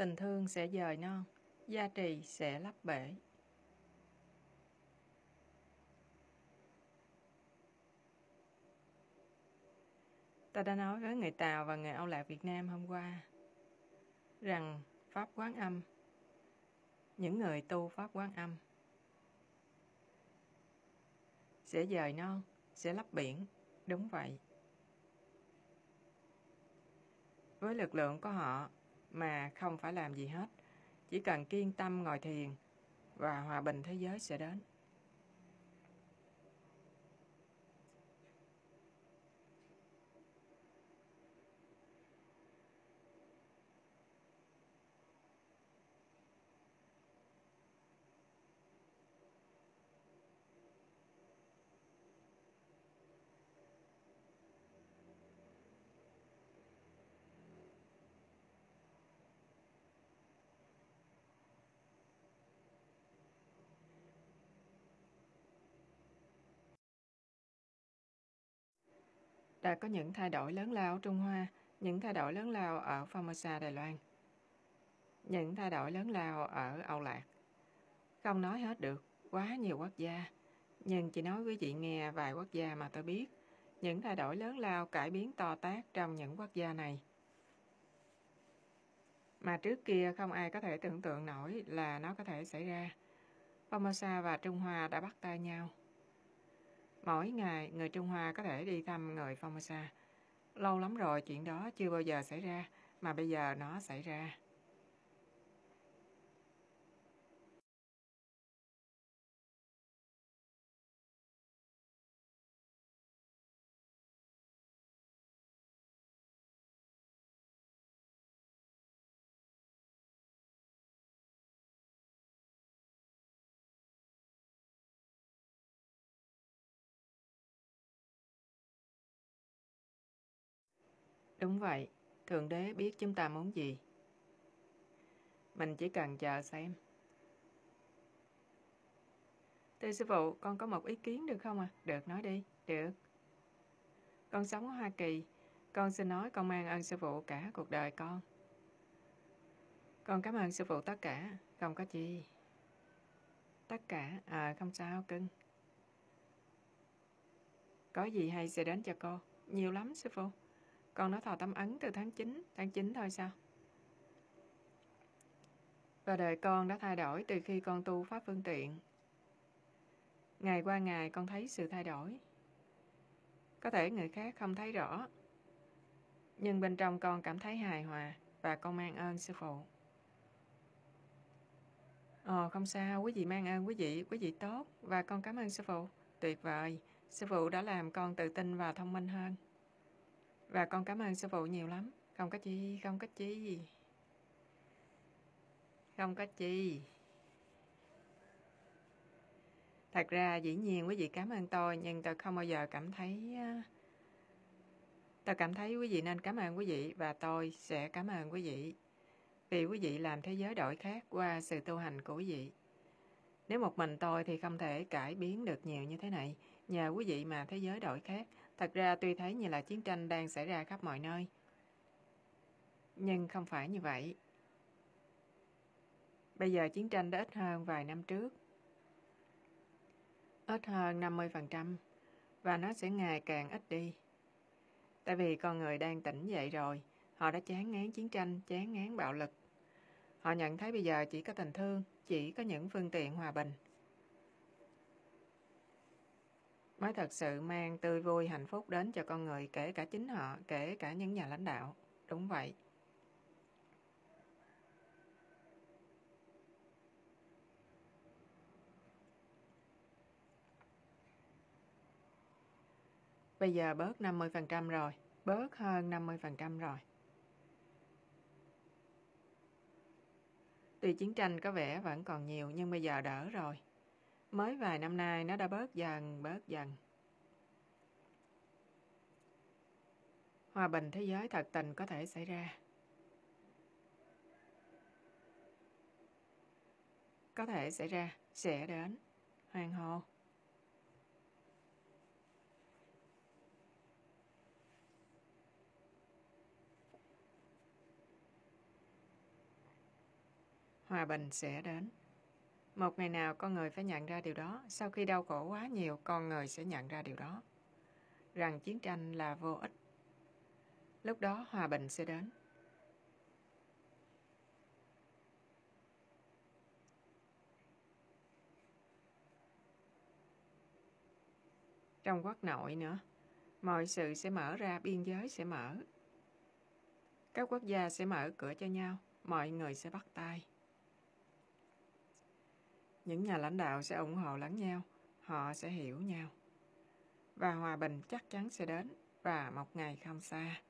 Tình thương sẽ dời non, gia trì sẽ lấp bể. Ta đã nói với người Tàu và người Âu Lạc Việt Nam hôm qua rằng Pháp Quán Âm, những người tu Pháp Quán Âm sẽ dời non, sẽ lấp biển. Đúng vậy. Với lực lượng của họ mà không phải làm gì hết, chỉ cần kiên tâm ngồi thiền và hòa bình thế giới sẽ đến. Đã có những thay đổi lớn lao ở Trung Hoa, những thay đổi lớn lao ở Formosa, Đài Loan, những thay đổi lớn lao ở Âu Lạc. Không nói hết được, quá nhiều quốc gia, nhưng chỉ nói với chị nghe vài quốc gia mà tôi biết, những thay đổi lớn lao cải biến to tác trong những quốc gia này. Mà trước kia không ai có thể tưởng tượng nổi là nó có thể xảy ra. Formosa và Trung Hoa đã bắt tay nhau. Mỗi ngày, người Trung Hoa có thể đi thăm người Formosa. Lâu lắm rồi chuyện đó chưa bao giờ xảy ra, mà bây giờ nó xảy ra. Đúng vậy, Thượng Đế biết chúng ta muốn gì. Mình chỉ cần chờ xem. Thưa sư phụ, con có một ý kiến được không à? Được, nói đi. Được. Con sống ở Hoa Kỳ. Con xin nói con mang ơn sư phụ cả cuộc đời con. Con cảm ơn sư phụ tất cả. Không có chi. Tất cả. À, không sao, cưng. Có gì hay sẽ đến cho cô? Nhiều lắm, sư phụ. Con nó thọ tâm ấn từ tháng 9, tháng 9 thôi sao? Và đời con đã thay đổi từ khi con tu Pháp phương tiện. Ngày qua ngày con thấy sự thay đổi. Có thể người khác không thấy rõ, nhưng bên trong con cảm thấy hài hòa và con mang ơn sư phụ. Ồ, không sao, quý vị mang ơn quý vị, quý vị tốt và con cảm ơn sư phụ. Tuyệt vời, sư phụ đã làm con tự tin và thông minh hơn. Và con cảm ơn sư phụ nhiều lắm. Không có chi, không có chi. Không có chi. Thật ra dĩ nhiên quý vị cảm ơn tôi, nhưng tôi không bao giờ cảm thấy... Tôi cảm thấy quý vị nên cảm ơn quý vị và tôi sẽ cảm ơn quý vị. Vì quý vị làm thế giới đổi khác qua sự tu hành của quý vị. Nếu một mình tôi thì không thể cải biến được nhiều như thế này. Nhờ quý vị mà thế giới đổi khác. Thật ra tuy thấy như là chiến tranh đang xảy ra khắp mọi nơi. Nhưng không phải như vậy. Bây giờ chiến tranh đã ít hơn vài năm trước. Ít hơn 50%. Và nó sẽ ngày càng ít đi. Tại vì con người đang tỉnh dậy rồi. Họ đã chán ngán chiến tranh, chán ngán bạo lực. Họ nhận thấy bây giờ chỉ có tình thương, chỉ có những phương tiện hòa bình. Mới thật sự mang tươi vui hạnh phúc đến cho con người, kể cả chính họ, kể cả những nhà lãnh đạo. Đúng vậy. Bây giờ bớt 50% rồi, bớt hơn 50% rồi. Tuy chiến tranh có vẻ vẫn còn nhiều nhưng bây giờ đỡ rồi. Mới vài năm nay nó đã bớt dần, bớt dần. Hòa bình thế giới thật tình có thể xảy ra. Có thể xảy ra, sẽ đến. Hoàng hồ. hòa bình sẽ đến. Một ngày nào con người phải nhận ra điều đó, sau khi đau khổ quá nhiều, con người sẽ nhận ra điều đó. Rằng chiến tranh là vô ích. Lúc đó hòa bình sẽ đến. Trong quốc nội nữa, mọi sự sẽ mở ra, biên giới sẽ mở. Các quốc gia sẽ mở cửa cho nhau, mọi người sẽ bắt tay. Những nhà lãnh đạo sẽ ủng hộ lẫn nhau, họ sẽ hiểu nhau. Và hòa bình chắc chắn sẽ đến và một ngày không xa.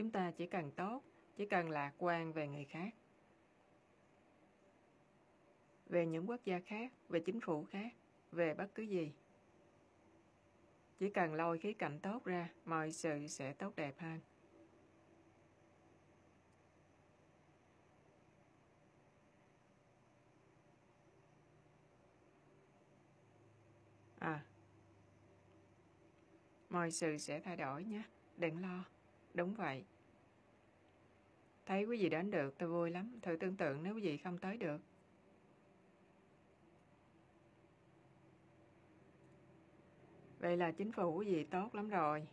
Chúng ta chỉ cần tốt, chỉ cần lạc quan về người khác. Về những quốc gia khác, về chính phủ khác, về bất cứ gì. Chỉ cần lôi khí cảnh tốt ra, mọi sự sẽ tốt đẹp hơn. À, mọi sự sẽ thay đổi nhé, đừng lo. Đúng vậy. Thấy quý vị đến được, tôi vui lắm. Thử tưởng tượng nếu quý vị không tới được. Vậy là chính phủ quý vị tốt lắm rồi.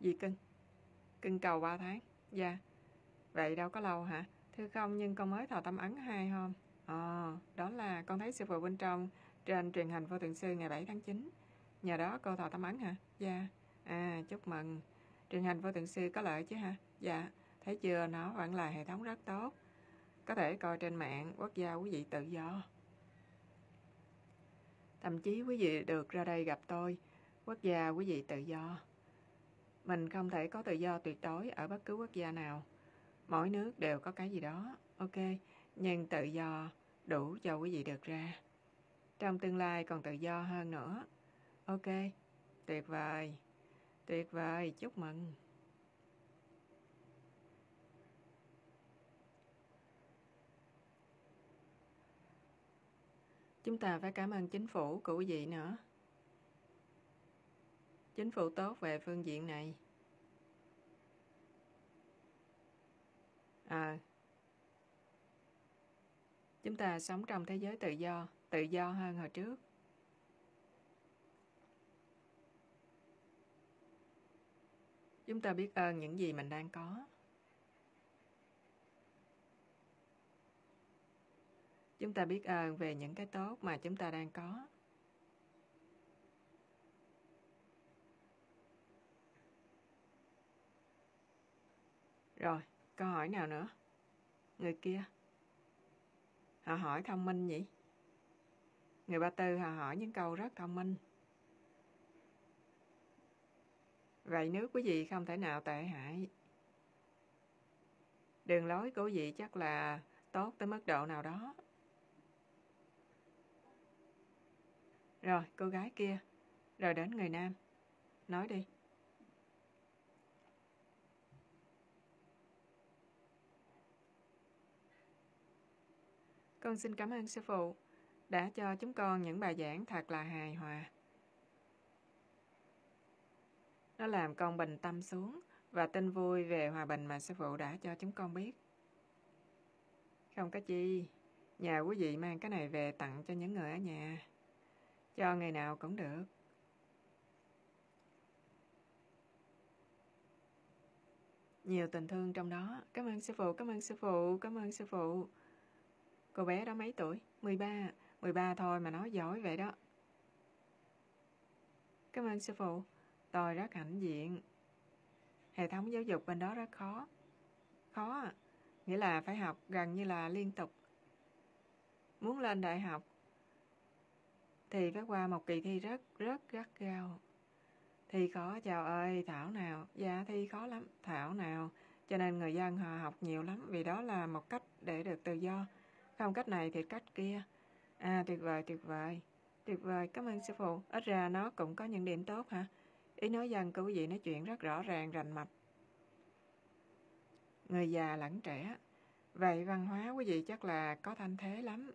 Gì cưng? Cưng cầu 3 tháng. Dạ. Vậy đâu có lâu hả? Thưa không, nhưng con mới thọ tâm ấn hai hôm. Ờ, đó là con thấy sư phụ bên trong trên truyền hình vô tượng sư ngày 7 tháng 9. Nhờ đó cô thọ tâm ấn hả? Dạ. À, chúc mừng. Truyền hình vô thượng sư có lợi chứ ha? Dạ. Thấy chưa, nó vẫn là hệ thống rất tốt. Có thể coi trên mạng, quốc gia quý vị tự do. Thậm chí quý vị được ra đây gặp tôi, quốc gia quý vị tự do. Mình không thể có tự do tuyệt đối ở bất cứ quốc gia nào. Mỗi nước đều có cái gì đó, ok, nhưng tự do đủ cho quý vị được ra. Trong tương lai còn tự do hơn nữa. Ok, tuyệt vời, tuyệt vời, chúc mừng. Chúng ta phải cảm ơn chính phủ của quý vị nữa. Chính phủ tốt về phương diện này. À, chúng ta sống trong thế giới tự do, tự do hơn hồi trước. Chúng ta biết ơn những gì mình đang có. Chúng ta biết ơn về những cái tốt mà chúng ta đang có. Rồi, câu hỏi nào nữa? Người kia. Họ hỏi thông minh nhỉ? Người ba tư họ hỏi những câu rất thông minh. Vậy nước quý vị không thể nào tệ hại. Đường lối của quý vị chắc là tốt tới mức độ nào đó. Rồi, cô gái kia. Rồi đến người nam. Nói đi. Con xin cảm ơn sư phụ đã cho chúng con những bài giảng thật là hài hòa. Nó làm con bình tâm xuống và tin vui về hòa bình mà sư phụ đã cho chúng con biết. Không có chi, nhà quý vị mang cái này về tặng cho những người ở nhà. Cho ngày nào cũng được. Nhiều tình thương trong đó. Cảm ơn sư phụ, cảm ơn sư phụ, cảm ơn sư phụ. Cô bé đó mấy tuổi? 13. 13 thôi mà nói giỏi vậy đó. Cảm ơn sư phụ. Tôi rất hãnh diện. Hệ thống giáo dục bên đó rất khó. Khó à. Nghĩa là phải học gần như là liên tục. Muốn lên đại học thì phải qua một kỳ thi rất rất gắt gao. Thi khó chào ơi, Thảo nào. Dạ thi khó lắm, Thảo nào. Cho nên người dân họ học nhiều lắm vì đó là một cách để được tự do. Không cách này thì cách kia. À, tuyệt vời, tuyệt vời. Tuyệt vời, cảm ơn sư phụ. Ít ra nó cũng có những điểm tốt hả? Ý nói dân của quý vị nói chuyện rất rõ ràng, rành mạch. Người già lẫn trẻ. Vậy văn hóa quý vị chắc là có thanh thế lắm.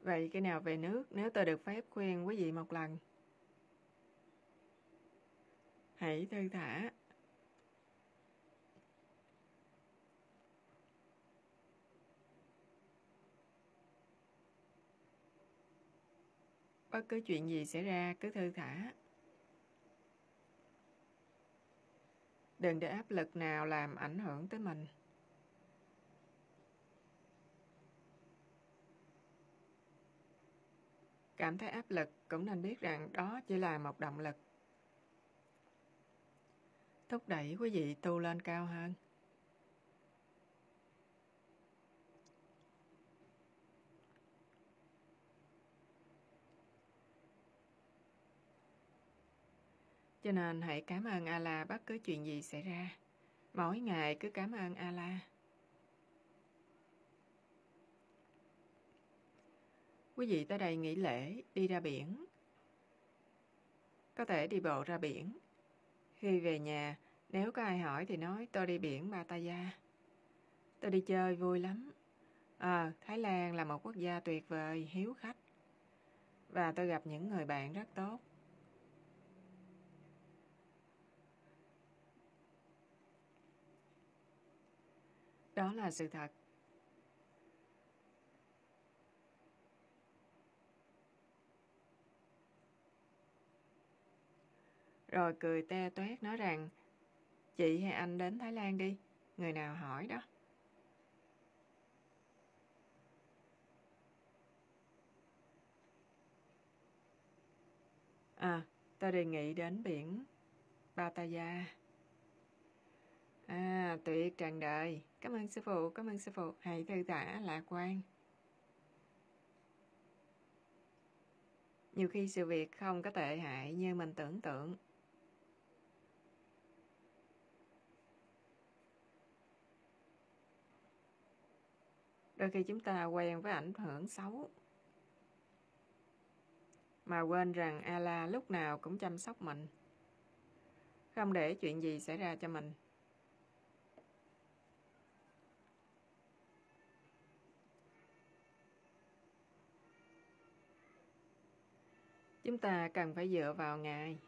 Vậy cái nào về nước nếu tôi được phép khuyên quý vị một lần? Hãy thư thả. Bất cứ chuyện gì xảy ra, cứ thư thả. Đừng để áp lực nào làm ảnh hưởng tới mình. Cảm thấy áp lực cũng nên biết rằng đó chỉ là một động lực. Thúc đẩy quý vị tu lên cao hơn. Cho nên hãy cảm ơn Allah bất cứ chuyện gì xảy ra. Mỗi ngày cứ cảm ơn Allah. Quý vị tới đây nghỉ lễ, đi ra biển. Có thể đi bộ ra biển. Khi về nhà, nếu có ai hỏi thì nói tôi đi biển Pattaya. Tôi đi chơi vui lắm. À, Thái Lan là một quốc gia tuyệt vời, hiếu khách. Và tôi gặp những người bạn rất tốt. Đó là sự thật. Rồi cười te toét nói rằng, chị hay anh đến Thái Lan đi, người nào hỏi đó. À, tôi đề nghị đến biển Pattaya. À, tuyệt tràn đời. Cảm ơn sư phụ, cảm ơn sư phụ. Hãy thư thả lạc quan. Nhiều khi sự việc không có tệ hại như mình tưởng tượng. Đôi khi chúng ta quen với ảnh hưởng xấu. Mà quên rằng Allah lúc nào cũng chăm sóc mình. Không để chuyện gì xảy ra cho mình. Chúng ta cần phải dựa vào Ngài.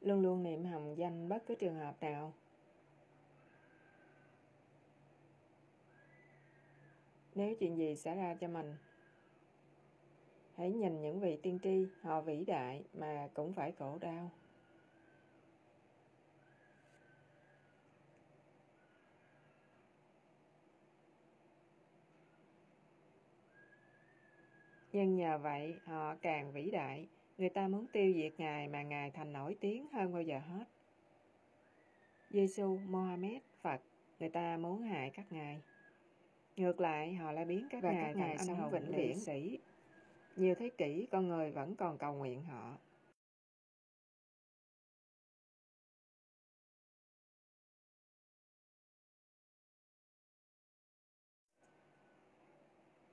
Luôn luôn niệm hồng danh bất cứ trường hợp nào. Nếu chuyện gì xảy ra cho mình, hãy nhìn những vị tiên tri, họ vĩ đại mà cũng phải khổ đau. Nhưng nhờ vậy, họ càng vĩ đại. Người ta muốn tiêu diệt Ngài mà Ngài thành nổi tiếng hơn bao giờ hết. Giêsu, Mohammed, Phật, người ta muốn hại các ngài. Ngược lại, họ lại biến các Và ngài các thành anh hùng vĩnh viễn sĩ. Nhiều thế kỷ, con người vẫn còn cầu nguyện họ.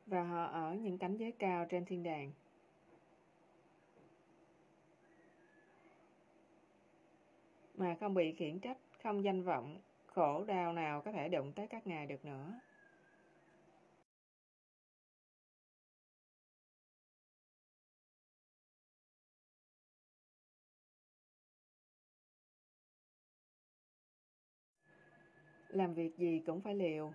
Và họ ở những cánh giới cao trên thiên đàng. Mà không bị khiển trách, không danh vọng, khổ đau nào có thể đụng tới các ngài được nữa. Làm việc gì cũng phải liều.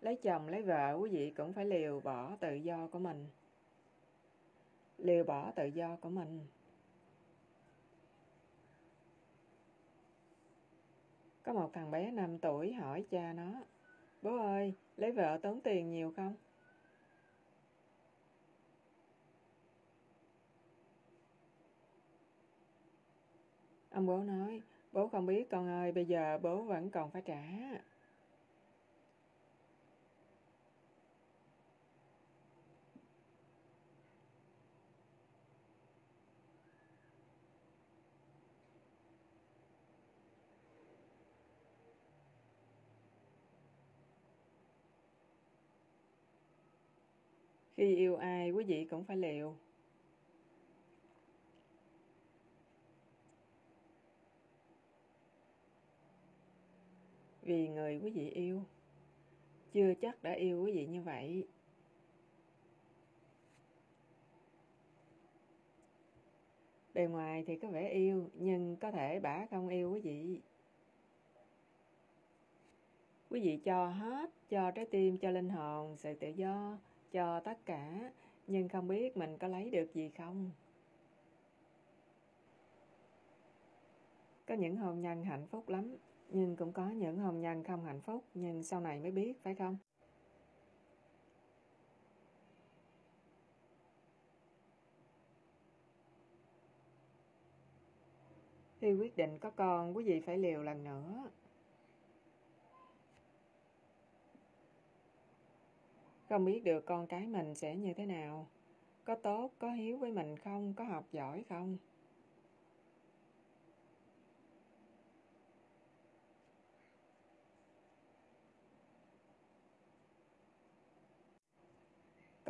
Lấy chồng, lấy vợ, quý vị cũng phải liều bỏ tự do của mình. Liều bỏ tự do của mình. Có một thằng bé 5 tuổi hỏi cha nó, Bố ơi, lấy vợ tốn tiền nhiều không? Ông bố nói, Bố không biết con ơi, bây giờ bố vẫn còn phải trả. Khi yêu ai, quý vị cũng phải liều. Vì người quý vị yêu, chưa chắc đã yêu quý vị như vậy. Bề ngoài thì có vẻ yêu, nhưng có thể bả không yêu quý vị. Quý vị cho hết, cho trái tim, cho linh hồn, sự tự do, cho tất cả, nhưng không biết mình có lấy được gì không. Có những hôn nhân hạnh phúc lắm, nhưng cũng có những hôn nhân không hạnh phúc, nhưng sau này mới biết, phải không? Khi quyết định có con, quý vị phải liều lần nữa. Không biết được con cái mình sẽ như thế nào. Có tốt, có hiếu với mình không, có học giỏi không.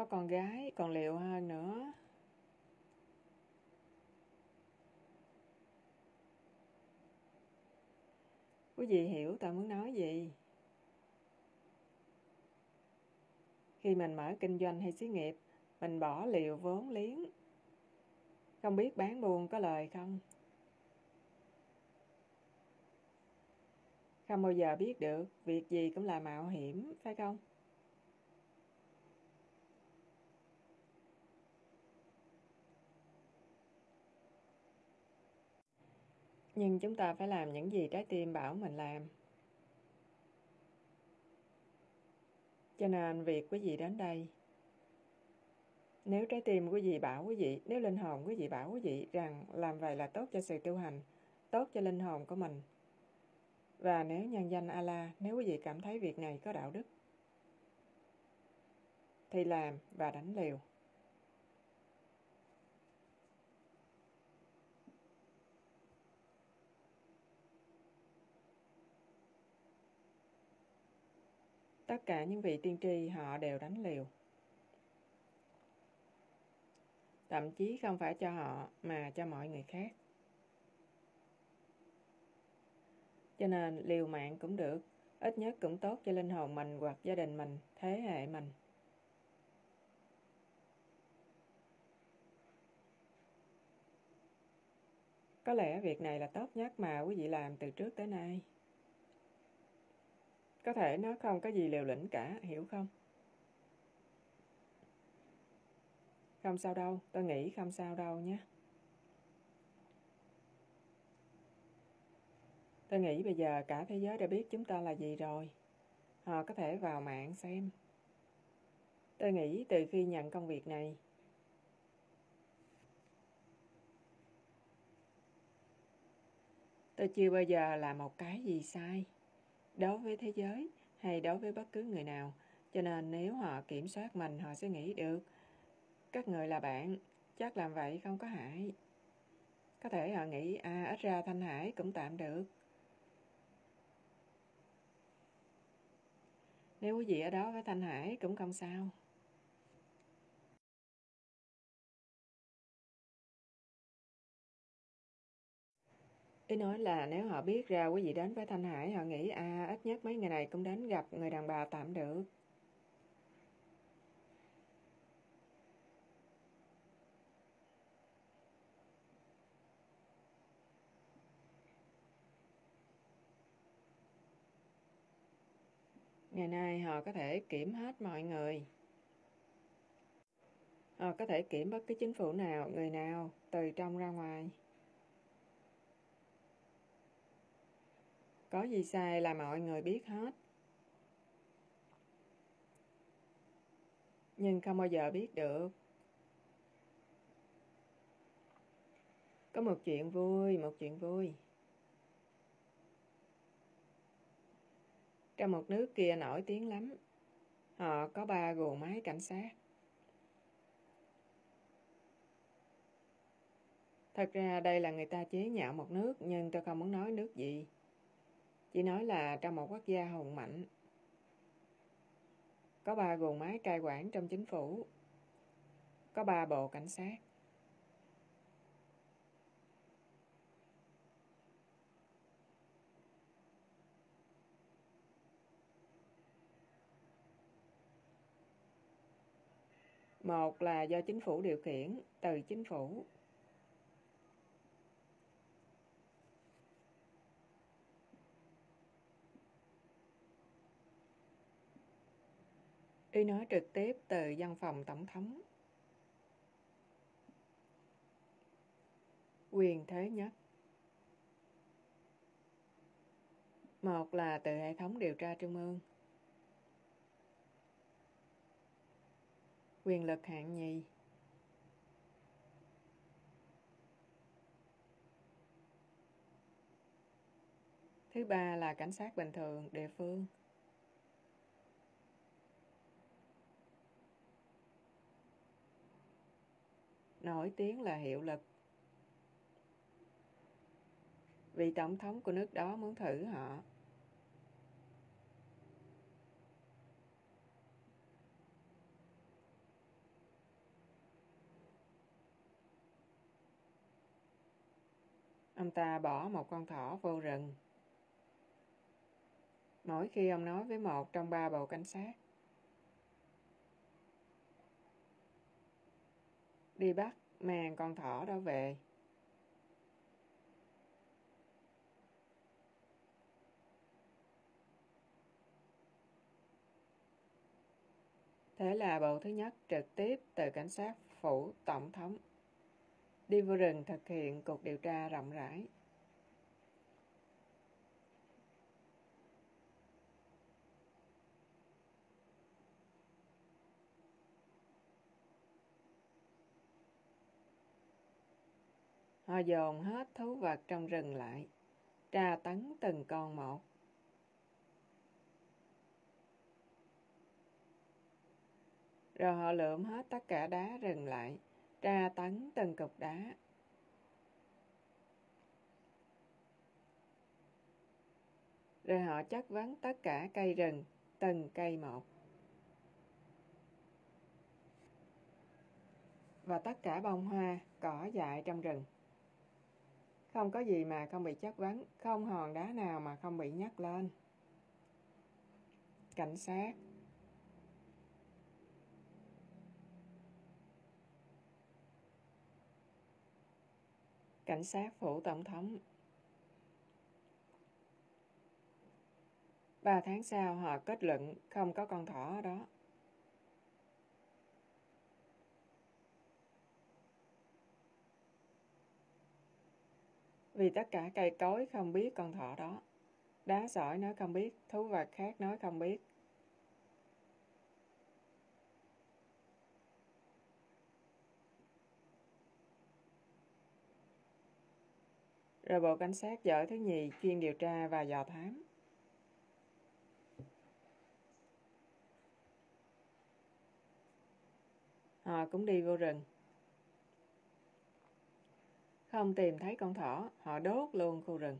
Có con gái còn liệu hơn nữa. Quý vị hiểu tôi muốn nói gì? Khi mình mở kinh doanh hay xí nghiệp, mình bỏ liều vốn liếng. Không biết bán buôn có lời không? Không bao giờ biết được, việc gì cũng là mạo hiểm, phải không? Nhưng chúng ta phải làm những gì trái tim bảo mình làm. Cho nên việc quý vị đến đây, nếu trái tim quý vị bảo quý vị, nếu linh hồn quý vị bảo quý vị rằng làm vậy là tốt cho sự tu hành, tốt cho linh hồn của mình. Và nếu nhân danh Allah, nếu quý vị cảm thấy việc này có đạo đức, thì làm và đánh liều. Tất cả những vị tiên tri họ đều đánh liều. Thậm chí không phải cho họ mà cho mọi người khác. Cho nên liều mạng cũng được, ít nhất cũng tốt cho linh hồn mình hoặc gia đình mình, thế hệ mình. Có lẽ việc này là tốt nhất mà quý vị làm từ trước tới nay. Có thể nó không có gì liều lĩnh cả, hiểu không? Không sao đâu, tôi nghĩ không sao đâu nhé. Tôi nghĩ bây giờ cả thế giới đã biết chúng ta là gì rồi. Họ có thể vào mạng xem. Tôi nghĩ từ khi nhận công việc này, tôi chưa bao giờ làm một cái gì sai đối với thế giới hay đối với bất cứ người nào. Cho nên nếu họ kiểm soát mình, họ sẽ nghĩ được. Các người là bạn, chắc làm vậy không có hại. Có thể họ nghĩ, à, ít ra Thanh Hải cũng tạm được. Nếu quý vị ở đó với Thanh Hải cũng không sao. Ý nói là nếu họ biết ra quý vị đến với Thanh Hải, họ nghĩ à ít nhất mấy ngày này cũng đến gặp người đàn bà tạm được. Ngày nay họ có thể kiểm hết mọi người. Họ có thể kiểm bất cứ chính phủ nào, người nào, từ trong ra ngoài. Có gì sai là mọi người biết hết. Nhưng không bao giờ biết được. Có một chuyện vui, một chuyện vui. Trong một nước kia nổi tiếng lắm. Họ có ba guồng máy cảnh sát. Thật ra đây là người ta chế nhạo một nước, nhưng tôi không muốn nói nước gì. Chỉ nói là trong một quốc gia hùng mạnh. Có ba guồng máy cai quản trong chính phủ. Có ba bộ cảnh sát. Một là do chính phủ điều khiển, từ chính phủ. Y nói trực tiếp từ văn phòng tổng thống. Quyền thế nhất. Một là từ hệ thống điều tra trung ương. Quyền lực hạng nhì. Thứ ba là cảnh sát bình thường, địa phương. Nổi tiếng là hiệu lực. Vì tổng thống của nước đó muốn thử họ. Ông ta bỏ một con thỏ vô rừng. Mỗi khi ông nói với một trong ba bộ cảnh sát, đi bắt mang con thỏ đó về. Thế là bộ thứ nhất trực tiếp từ cảnh sát phủ tổng thống đi vô rừng thực hiện cuộc điều tra rộng rãi. Họ dồn hết thú vật trong rừng lại, tra tấn từng con một. Rồi họ lượm hết tất cả đá rừng lại, tra tấn từng cục đá. Rồi họ chất vấn tất cả cây rừng, từng cây một. Và tất cả bông hoa, cỏ dại trong rừng. Không có gì mà không bị chất vấn, không hòn đá nào mà không bị nhắc lên. Cảnh sát Cảnh sát phủ tổng thống Ba tháng sau họ kết luận không có con thỏ ở đó. Vì tất cả cây cối không biết con thỏ đó. Đá sỏi nói không biết, thú vật khác nói không biết. Rồi bộ cảnh sát giỏi thứ nhì chuyên điều tra và dò thám. Họ cũng đi vô rừng. Không tìm thấy con thỏ, họ đốt luôn khu rừng.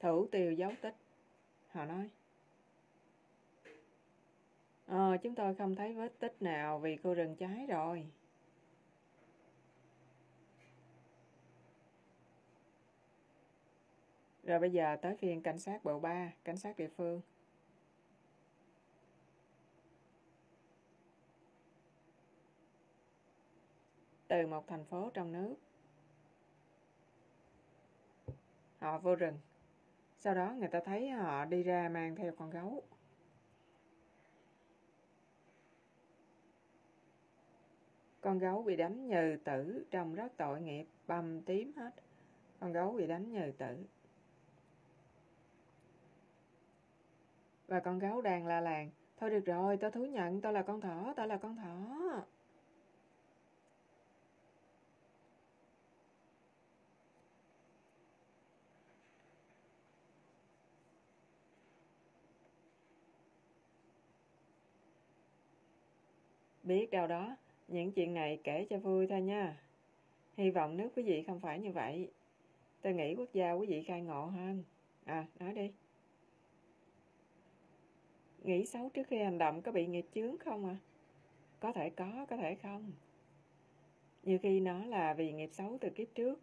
Thủ tiêu dấu tích. Họ nói. Ờ, chúng tôi không thấy vết tích nào vì khu rừng cháy rồi. Rồi bây giờ tới phiên cảnh sát bộ 3, cảnh sát địa phương. Từ một thành phố trong nước. Họ vô rừng. Sau đó người ta thấy họ đi ra mang theo con gấu. Con gấu bị đánh nhừ tử, trông rất tội nghiệp, bầm tím hết. Con gấu bị đánh nhừ tử. Và con gấu đang la làng. Thôi được rồi, tao thú nhận, tao là con thỏ, tao là con thỏ. Biết đâu đó, những chuyện này kể cho vui thôi nha. Hy vọng nước quý vị không phải như vậy. Tôi nghĩ quốc gia quý vị khai ngộ hơn. À, nói đi. Nghĩ xấu trước khi hành động có bị nghiệp chướng không à? Có thể có, có thể không. Nhiều khi nó là vì nghiệp xấu từ kiếp trước.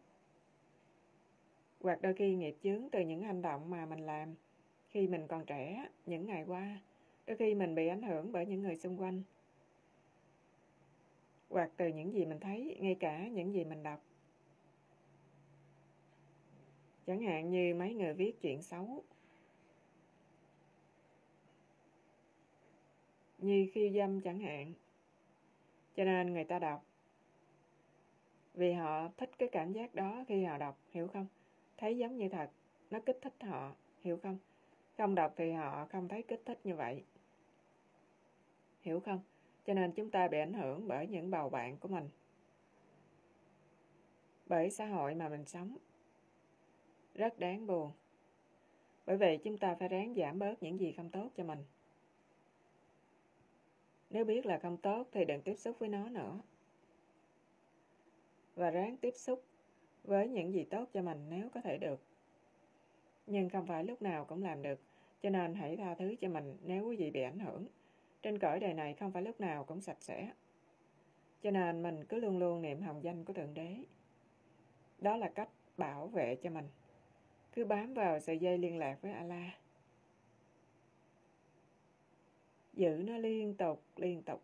Hoặc đôi khi nghiệp chướng từ những hành động mà mình làm khi mình còn trẻ, những ngày qua. Đôi khi mình bị ảnh hưởng bởi những người xung quanh. Hoặc từ những gì mình thấy, ngay cả những gì mình đọc. Chẳng hạn như mấy người viết chuyện xấu. Như khiêu dâm chẳng hạn. Cho nên người ta đọc. Vì họ thích cái cảm giác đó khi họ đọc, hiểu không? Thấy giống như thật, nó kích thích họ, hiểu không? Không đọc thì họ không thấy kích thích như vậy. Hiểu không? Cho nên chúng ta bị ảnh hưởng bởi những bầu bạn của mình. Bởi xã hội mà mình sống. Rất đáng buồn. Bởi vậy chúng ta phải ráng giảm bớt những gì không tốt cho mình. Nếu biết là không tốt thì đừng tiếp xúc với nó nữa. Và ráng tiếp xúc với những gì tốt cho mình nếu có thể được. Nhưng không phải lúc nào cũng làm được, cho nên hãy tha thứ cho mình nếu quý vị bị ảnh hưởng. Trên cõi đời này không phải lúc nào cũng sạch sẽ. Cho nên mình cứ luôn luôn niệm hồng danh của Thượng Đế. Đó là cách bảo vệ cho mình. Cứ bám vào sợi dây liên lạc với Allah. Giữ nó liên tục, liên tục.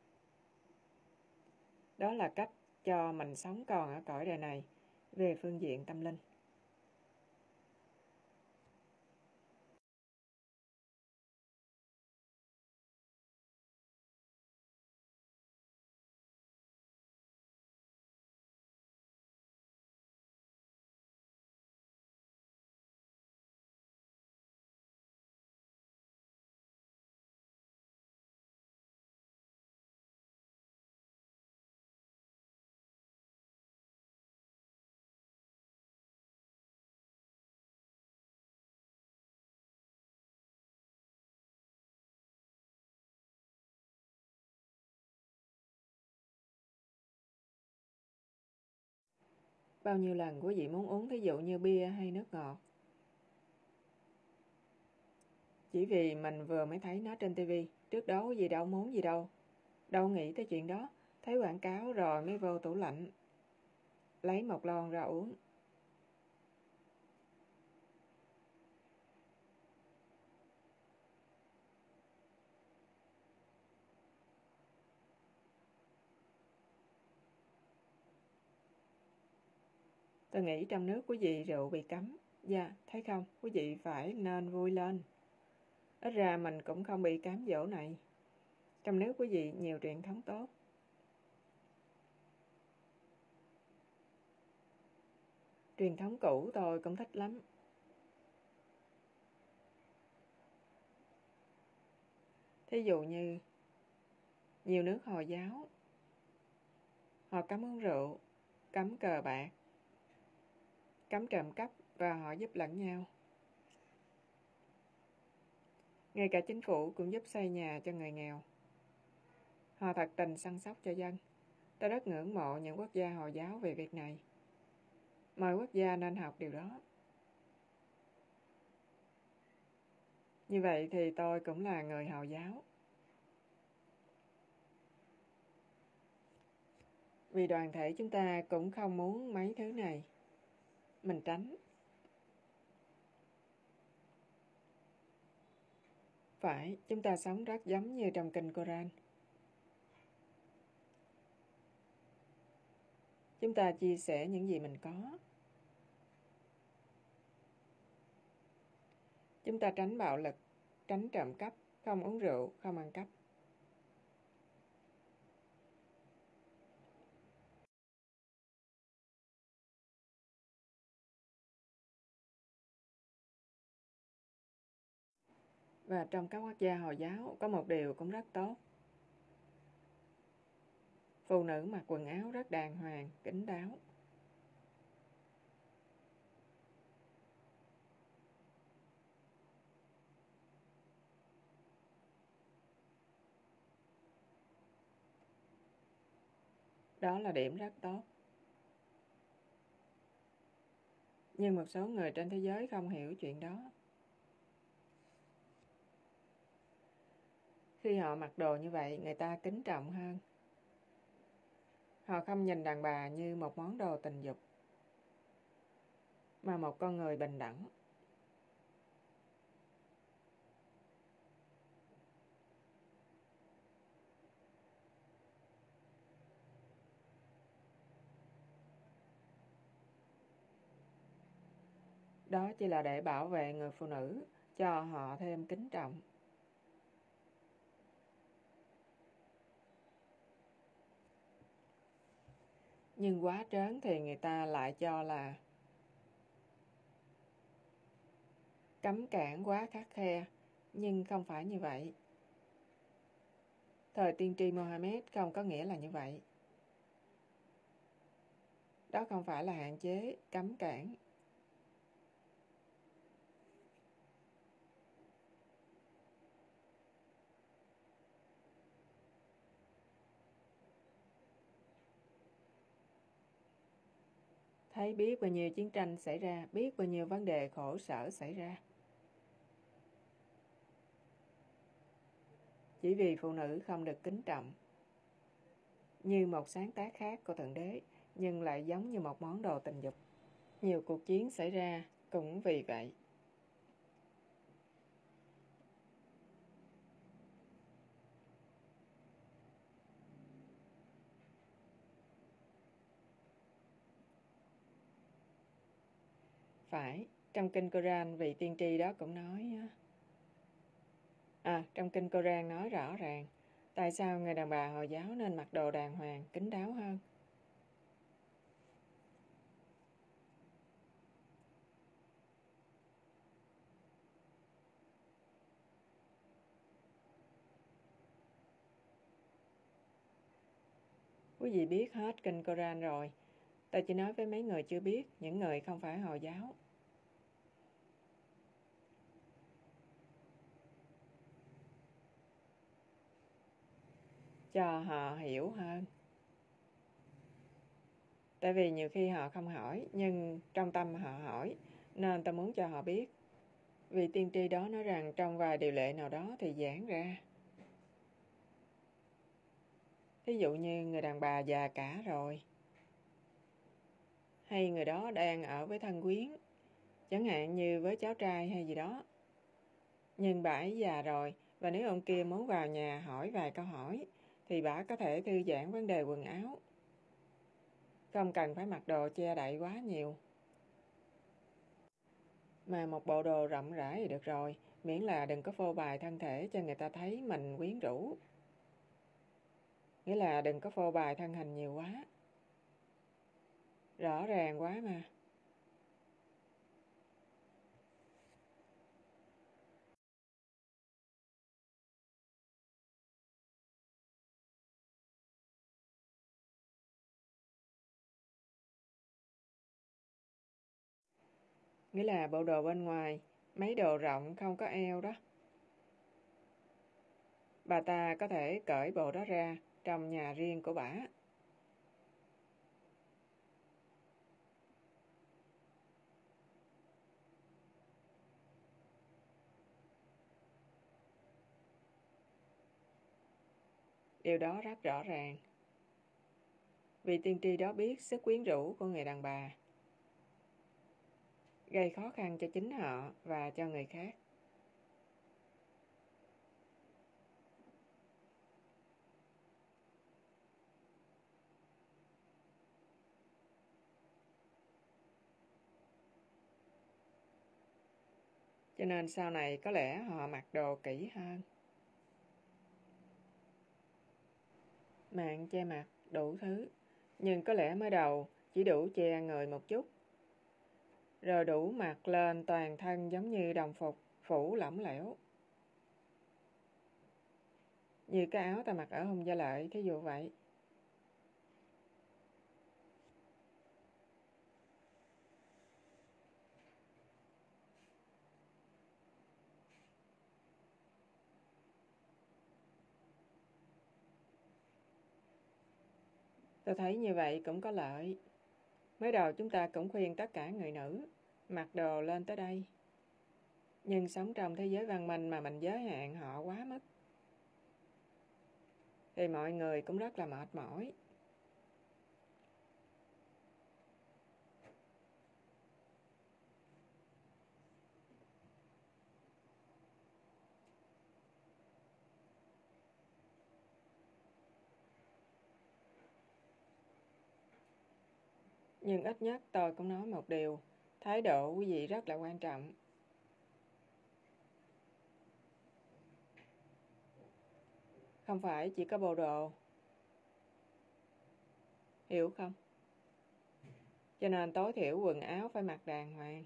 Đó là cách cho mình sống còn ở cõi đời này về phương diện tâm linh. Bao nhiêu lần quý vị muốn uống thí dụ như bia hay nước ngọt? Chỉ vì mình vừa mới thấy nó trên tivi trước đó quý vị đâu muốn gì đâu. Đâu nghĩ tới chuyện đó, thấy quảng cáo rồi mới vô tủ lạnh. Lấy một lon ra uống. Tôi nghĩ trong nước quý vị rượu bị cấm. Dạ, thấy không? Quý vị phải nên vui lên. Ít ra mình cũng không bị cám dỗ này. Trong nước quý vị nhiều truyền thống tốt. Truyền thống cũ tôi cũng thích lắm. Thí dụ như nhiều nước Hồi giáo, họ cấm uống rượu, cấm cờ bạc, cấm trộm cắp và họ giúp lẫn nhau. Ngay cả chính phủ cũng giúp xây nhà cho người nghèo. Họ thật tình săn sóc cho dân. Tôi rất ngưỡng mộ những quốc gia Hồi giáo về việc này. Mọi quốc gia nên học điều đó. Như vậy thì tôi cũng là người Hồi giáo. Vì đoàn thể chúng ta cũng không muốn mấy thứ này mình tránh. Phải, chúng ta sống rất giống như trong kinh Koran chúng ta chia sẻ những gì mình có. Chúng ta tránh bạo lực, tránh trộm cắp, không uống rượu, không ăn cắp. Và trong các quốc gia Hồi giáo có một điều cũng rất tốt. Phụ nữ mặc quần áo rất đàng hoàng, kín đáo. Đó là điểm rất tốt. Nhưng một số người trên thế giới không hiểu chuyện đó. Khi họ mặc đồ như vậy, người ta kính trọng hơn. Họ không nhìn đàn bà như một món đồ tình dục, mà một con người bình đẳng. Đó chỉ là để bảo vệ người phụ nữ, cho họ thêm kính trọng. Nhưng quá trớn thì người ta lại cho là cấm cản quá khắc khe, nhưng không phải như vậy. Thời tiên tri Mohammed không có nghĩa là như vậy. Đó không phải là hạn chế, cấm cản, thấy biết bao nhiêu chiến tranh xảy ra, biết bao nhiêu vấn đề khổ sở xảy ra. Chỉ vì phụ nữ không được kính trọng. Như một sáng tác khác của Thượng Đế, nhưng lại giống như một món đồ tình dục. Nhiều cuộc chiến xảy ra cũng vì vậy. Phải, trong kinh Koran vị tiên tri đó cũng nói À, trong kinh Koran nói rõ ràng tại sao người đàn bà Hồi giáo nên mặc đồ đàng hoàng, kính đáo hơn. Quý vị biết hết kinh Koran rồi tôi chỉ nói với mấy người chưa biết, những người không phải Hồi giáo. cho họ hiểu hơn. Tại vì nhiều khi họ không hỏi, nhưng trong tâm họ hỏi, nên tôi muốn cho họ biết. Vì tiên tri đó nói rằng trong vài điều lệ nào đó thì giảng ra. Ví dụ như người đàn bà già cả rồi, hay người đó đang ở với thân quyến, chẳng hạn như với cháu trai hay gì đó. Nhưng bà ấy già rồi, và nếu ông kia muốn vào nhà hỏi vài câu hỏi, thì bà có thể thư giãn vấn đề quần áo. Không cần phải mặc đồ che đậy quá nhiều. Mà một bộ đồ rộng rãi thì được rồi, miễn là đừng có phô bài thân thể cho người ta thấy mình quyến rũ. Nghĩa là đừng có phô bài thân hình nhiều quá. Rõ ràng quá mà. Nghĩa là bộ đồ bên ngoài, mấy đồ rộng không có eo đó. Bà ta có thể cởi bộ đó ra trong nhà riêng của bà. Điều đó rất rõ ràng. Vì tiên tri đó biết sức quyến rũ của người đàn bà, gây khó khăn cho chính họ và cho người khác. Cho nên sau này có lẽ họ mặc đồ kỹ hơn. Mạng che mặt đủ thứ, nhưng có lẽ mới đầu chỉ đủ che người một chút rồi đủ mặt lên toàn thân giống như đồng phục, phủ lỏng lẻo. Như cái áo ta mặc ở hùng gia lợi, thí dụ vậy. Tôi thấy như vậy cũng có lợi. Mới đầu chúng ta cũng khuyên tất cả người nữ, mặc đồ lên tới đây. Nhưng sống trong thế giới văn minh mà mình giới hạn họ quá mức. Thì mọi người cũng rất là mệt mỏi. Nhưng ít nhất tôi cũng nói một điều, thái độ quý vị rất là quan trọng. Không phải chỉ có bộ đồ. Hiểu không? Cho nên tối thiểu quần áo phải mặc đàng hoàng.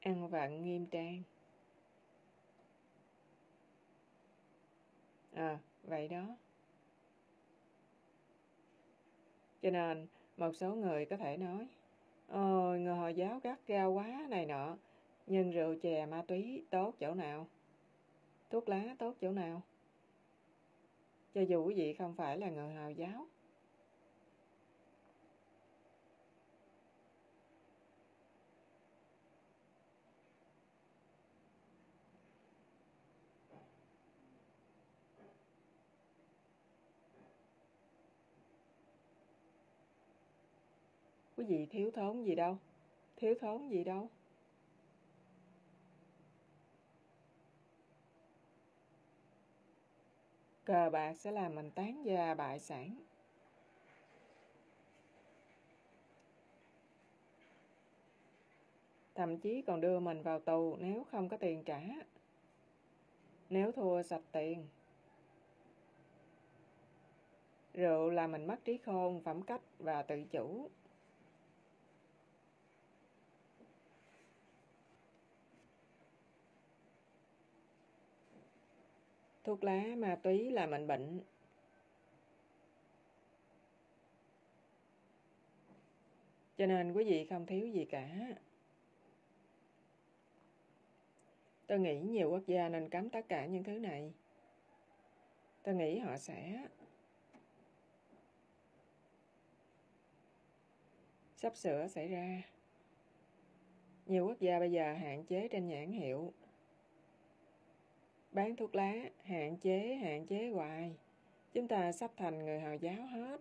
Ăn vặn nghiêm trang. À, vậy đó. Cho nên, một số người có thể nói, Ôi, người Hồi giáo gắt gao quá này nọ, nhưng rượu chè ma túy tốt chỗ nào? Thuốc lá tốt chỗ nào? Cho dù quý vị không phải là người Hồi giáo. Có gì thiếu thốn gì đâu. Thiếu thốn gì đâu. Cờ bạc sẽ làm mình tán gia bại sản. Thậm chí còn đưa mình vào tù nếu không có tiền trả. Nếu thua sạch tiền. Rượu là mình mất trí khôn, phẩm cách và tự chủ. Thuốc lá, ma túy là mình bệnh. Cho nên quý vị không thiếu gì cả. Tôi nghĩ nhiều quốc gia nên cấm tất cả những thứ này. Tôi nghĩ họ sẽ sắp sửa xảy ra. Nhiều quốc gia bây giờ hạn chế trên nhãn hiệu bán thuốc lá, hạn chế, hạn chế hoài. Chúng ta sắp thành người Hồi giáo hết.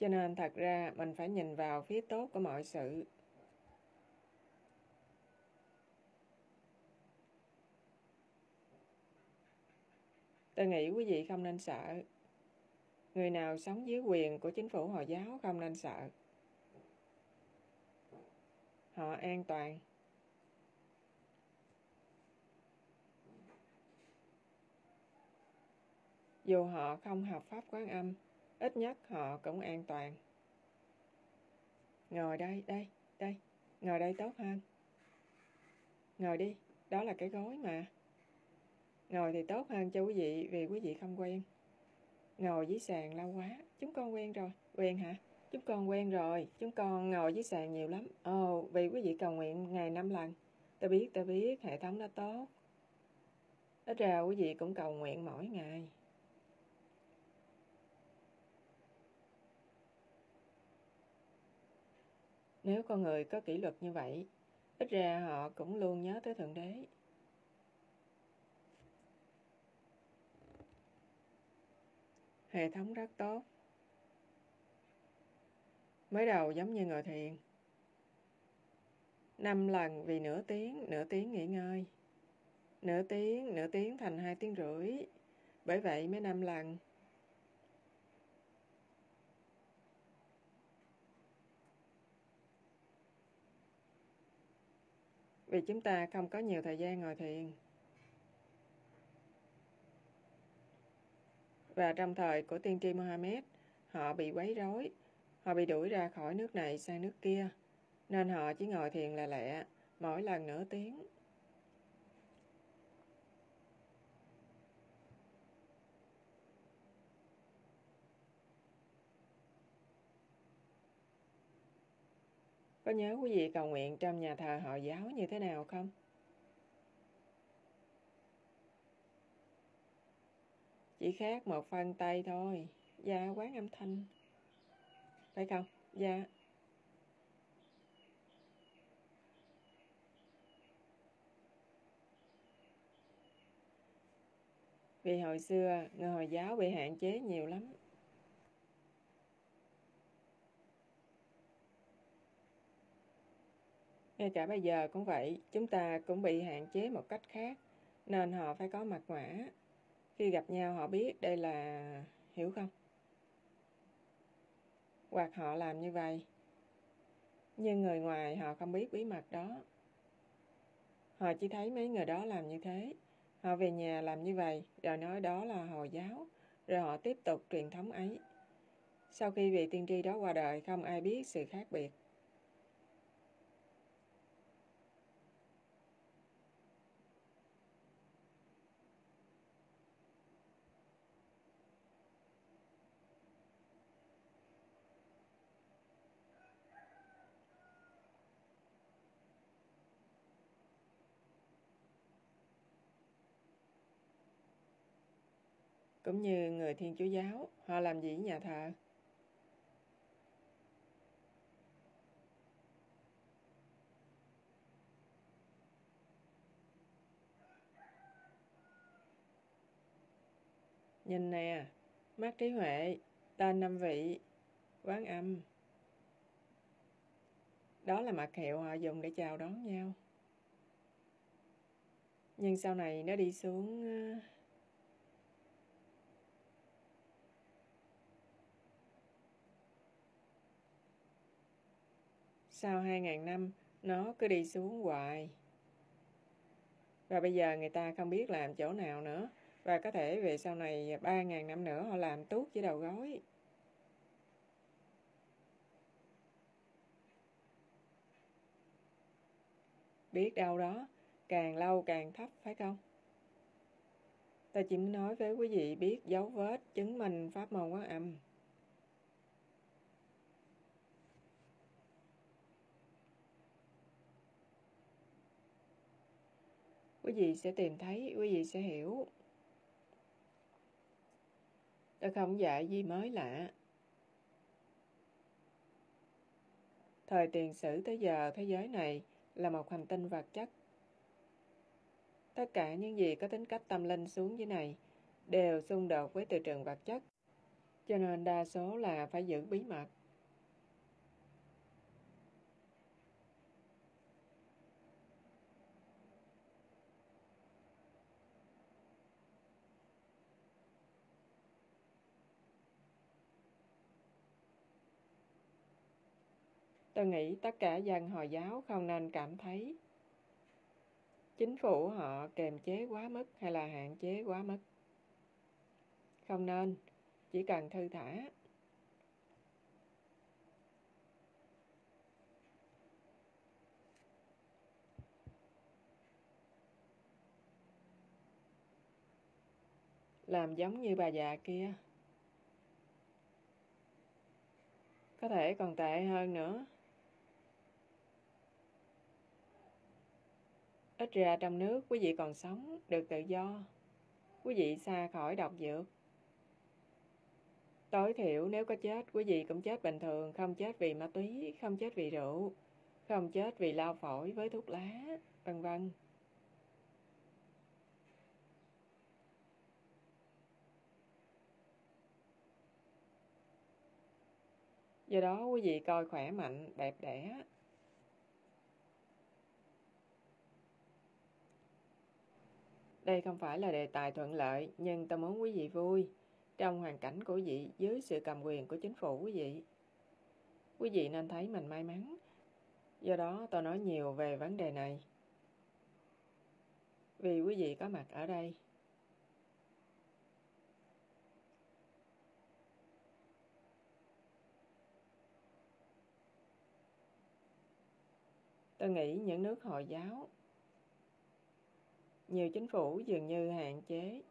Cho nên thật ra mình phải nhìn vào phía tốt của mọi sự. Tôi nghĩ quý vị không nên sợ. Người nào sống dưới quyền của chính phủ Hồi giáo không nên sợ họ an toàn. Dù họ không học pháp quán âm, ít nhất họ cũng an toàn. Ngồi đây đây đây. Ngồi đây tốt hơn. Ngồi đi, đó là cái gối mà. Ngồi thì tốt hơn cho quý vị vì quý vị không quen. Ngồi dưới sàn lâu quá, chúng con quen rồi. Quen hả? Chúng con quen rồi, chúng con ngồi dưới sàn nhiều lắm. Ồ, oh, vì quý vị cầu nguyện ngày năm lần. Ta biết, ta biết, hệ thống nó tốt. Ít ra quý vị cũng cầu nguyện mỗi ngày. Nếu con người có kỷ luật như vậy, ít ra họ cũng luôn nhớ tới Thượng Đế. Hệ thống rất tốt. Mới đầu giống như ngồi thiền. Năm lần vì nửa tiếng, nửa tiếng nghỉ ngơi. Nửa tiếng, nửa tiếng thành hai tiếng rưỡi. Bởi vậy mới năm lần. Vì chúng ta không có nhiều thời gian ngồi thiền. Và trong thời của tiên tri Mohammed, họ bị quấy rối Họ bị đuổi ra khỏi nước này sang nước kia, nên họ chỉ ngồi thiền là lẹ, mỗi lần nửa tiếng. Có nhớ quý vị cầu nguyện trong nhà thờ họ giáo như thế nào không? Chỉ khác một phần tay thôi. và quán âm thanh. Phải không? Dạ. Vì hồi xưa, người Hồi giáo bị hạn chế nhiều lắm. Ngay cả bây giờ cũng vậy, chúng ta cũng bị hạn chế một cách khác, nên họ phải có mặt mã. Khi gặp nhau họ biết đây là... hiểu không? Hoặc họ làm như vậy. Nhưng người ngoài họ không biết bí mật đó. Họ chỉ thấy mấy người đó làm như thế. Họ về nhà làm như vậy, rồi nói đó là Hồi giáo, rồi họ tiếp tục truyền thống ấy. Sau khi vị tiên tri đó qua đời, không ai biết sự khác biệt. Cũng như người Thiên Chúa Giáo, họ làm gì nhà thờ? Nhìn nè, mắt trí huệ, tên năm vị, quán âm. Đó là mặt hiệu họ dùng để chào đón nhau. Nhưng sau này nó đi xuống ờ, Sau 2.000 năm, nó cứ đi xuống hoài. Và bây giờ người ta không biết làm chỗ nào nữa. Và có thể về sau này 3.000 năm nữa họ làm tuốt với đầu gối. Biết đâu đó, càng lâu càng thấp phải không? Ta chỉ nói với quý vị biết dấu vết chứng minh pháp môn quán âm. Quý vị sẽ tìm thấy, quý vị sẽ hiểu. Tôi không dạy gì mới lạ. Thời tiền sử tới giờ thế giới này là một hành tinh vật chất. Tất cả những gì có tính cách tâm linh xuống dưới này đều xung đột với từ trường vật chất. Cho nên đa số là phải giữ bí mật. Tôi nghĩ tất cả dân Hồi giáo không nên cảm thấy chính phủ họ kềm chế quá mức hay là hạn chế quá mức. Không nên, chỉ cần thư thả. Làm giống như bà già kia. Có thể còn tệ hơn nữa. Ít ra trong nước quý vị còn sống, được tự do. Quý vị xa khỏi độc dược. Tối thiểu nếu có chết, quý vị cũng chết bình thường, không chết vì ma túy, không chết vì rượu, không chết vì lao phổi với thuốc lá, vân vân. Do đó quý vị coi khỏe mạnh, đẹp đẽ, Đây không phải là đề tài thuận lợi, nhưng tôi muốn quý vị vui trong hoàn cảnh của vị dưới sự cầm quyền của chính phủ quý vị. Quý vị nên thấy mình may mắn. Do đó tôi nói nhiều về vấn đề này. Vì quý vị có mặt ở đây. Tôi nghĩ những nước Hồi giáo nhiều chính phủ dường như hạn chế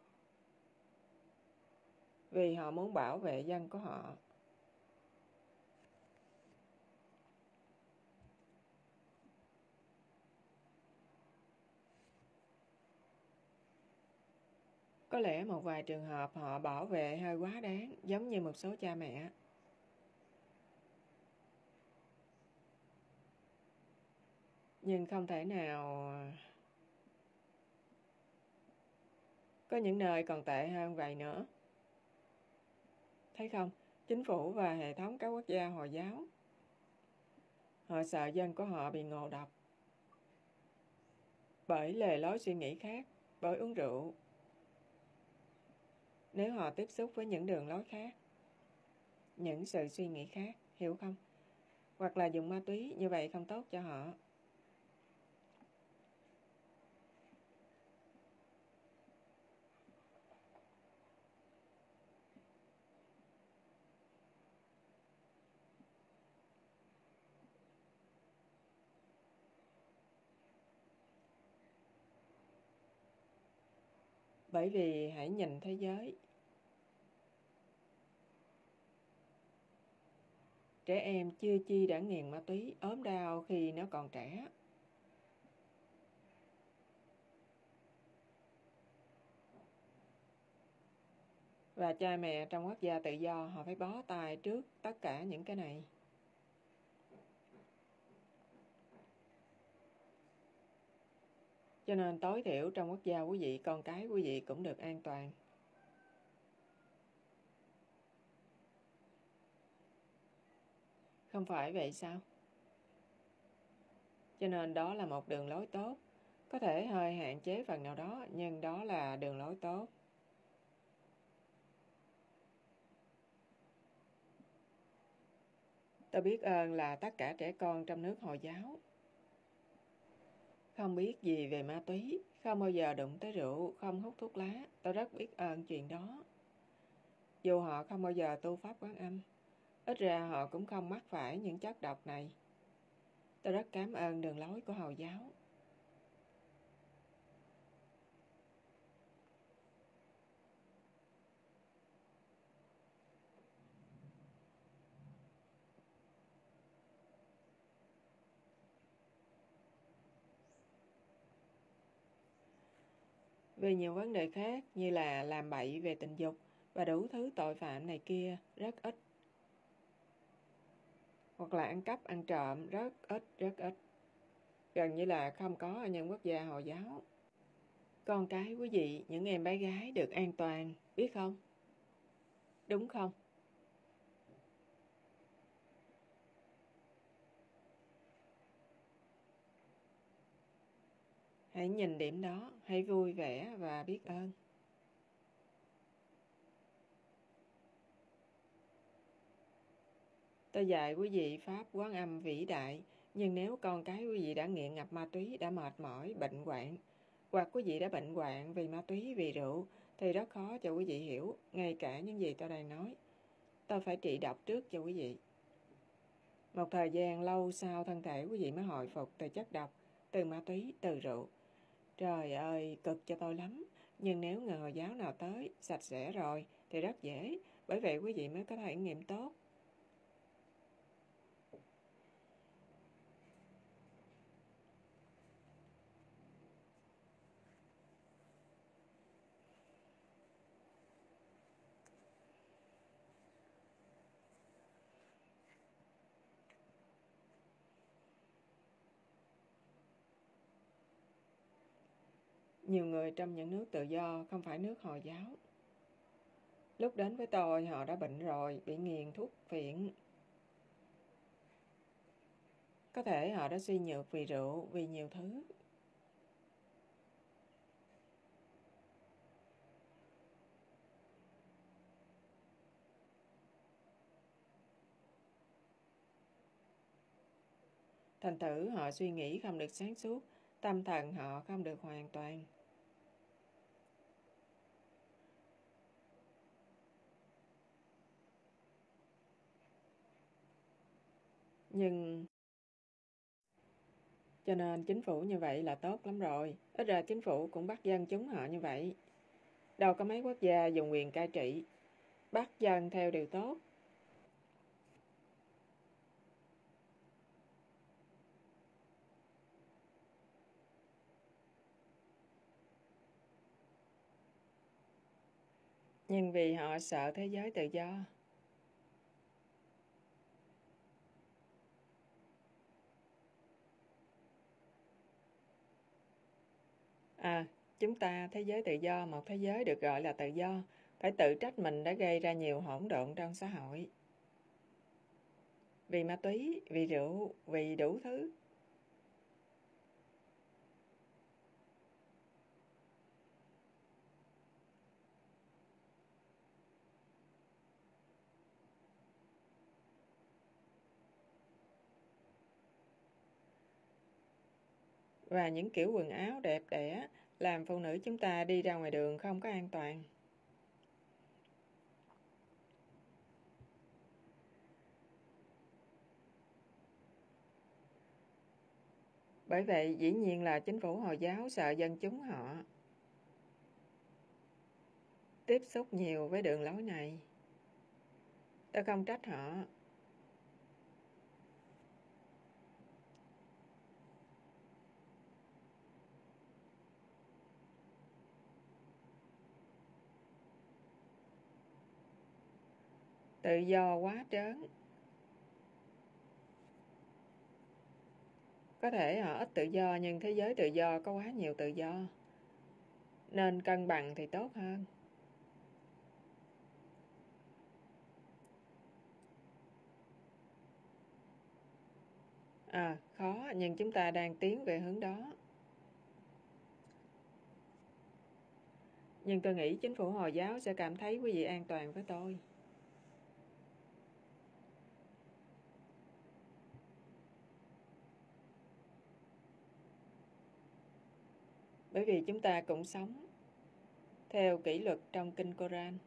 vì họ muốn bảo vệ dân của họ. Có lẽ một vài trường hợp họ bảo vệ hơi quá đáng, giống như một số cha mẹ. Nhưng không thể nào Có những nơi còn tệ hơn vậy nữa. Thấy không? Chính phủ và hệ thống các quốc gia Hồi giáo. Họ sợ dân của họ bị ngộ độc. Bởi lề lối suy nghĩ khác, bởi uống rượu. Nếu họ tiếp xúc với những đường lối khác, những sự suy nghĩ khác, hiểu không? Hoặc là dùng ma túy, như vậy không tốt cho họ. Bởi vì hãy nhìn thế giới. Trẻ em chưa chi đã nghiền ma túy, ốm đau khi nó còn trẻ. Và cha mẹ trong quốc gia tự do họ phải bó tay trước tất cả những cái này. Cho nên tối thiểu trong quốc gia quý vị, con cái quý vị cũng được an toàn. Không phải vậy sao? Cho nên đó là một đường lối tốt. Có thể hơi hạn chế phần nào đó, nhưng đó là đường lối tốt. Tôi biết ơn là tất cả trẻ con trong nước Hồi giáo không biết gì về ma túy, không bao giờ đụng tới rượu, không hút thuốc lá. Tôi rất biết ơn chuyện đó. Dù họ không bao giờ tu pháp quán âm, ít ra họ cũng không mắc phải những chất độc này. Tôi rất cảm ơn đường lối của Hồi giáo. Về nhiều vấn đề khác như là làm bậy về tình dục và đủ thứ tội phạm này kia rất ít. Hoặc là ăn cắp, ăn trộm rất ít, rất ít. Gần như là không có ở những quốc gia Hồi giáo. Con cái quý vị, những em bé gái được an toàn, biết không? Đúng không? Hãy nhìn điểm đó, hãy vui vẻ và biết ơn. Tôi dạy quý vị Pháp quán âm vĩ đại, nhưng nếu con cái quý vị đã nghiện ngập ma túy, đã mệt mỏi, bệnh hoạn, hoặc quý vị đã bệnh hoạn vì ma túy, vì rượu, thì rất khó cho quý vị hiểu, ngay cả những gì tôi đang nói. Tôi phải trị độc trước cho quý vị. Một thời gian lâu sau thân thể quý vị mới hồi phục từ chất độc, từ ma túy, từ rượu. Trời ơi, cực cho tôi lắm. Nhưng nếu người Hồi giáo nào tới, sạch sẽ rồi, thì rất dễ. Bởi vậy quý vị mới có thể nghiệm tốt. Nhiều người trong những nước tự do không phải nước Hồi giáo. Lúc đến với tôi họ đã bệnh rồi, bị nghiền thuốc phiện. Có thể họ đã suy nhược vì rượu, vì nhiều thứ. Thành thử họ suy nghĩ không được sáng suốt, tâm thần họ không được hoàn toàn. Nhưng cho nên chính phủ như vậy là tốt lắm rồi. Ít ra chính phủ cũng bắt dân chúng họ như vậy. Đâu có mấy quốc gia dùng quyền cai trị. Bắt dân theo điều tốt. Nhưng vì họ sợ thế giới tự do. À, chúng ta thế giới tự do, một thế giới được gọi là tự do, phải tự trách mình đã gây ra nhiều hỗn độn trong xã hội. Vì ma túy, vì rượu, vì đủ thứ. Và những kiểu quần áo đẹp đẽ làm phụ nữ chúng ta đi ra ngoài đường không có an toàn. Bởi vậy, dĩ nhiên là chính phủ Hồi giáo sợ dân chúng họ tiếp xúc nhiều với đường lối này. Tôi không trách họ, tự do quá trớn. Có thể họ ít tự do, nhưng thế giới tự do có quá nhiều tự do. Nên cân bằng thì tốt hơn. À khó, nhưng chúng ta đang tiến về hướng đó. Nhưng tôi nghĩ chính phủ hồi giáo sẽ cảm thấy quý vị an toàn với tôi. Bởi vì chúng ta cũng sống theo kỷ luật trong kinh Koran.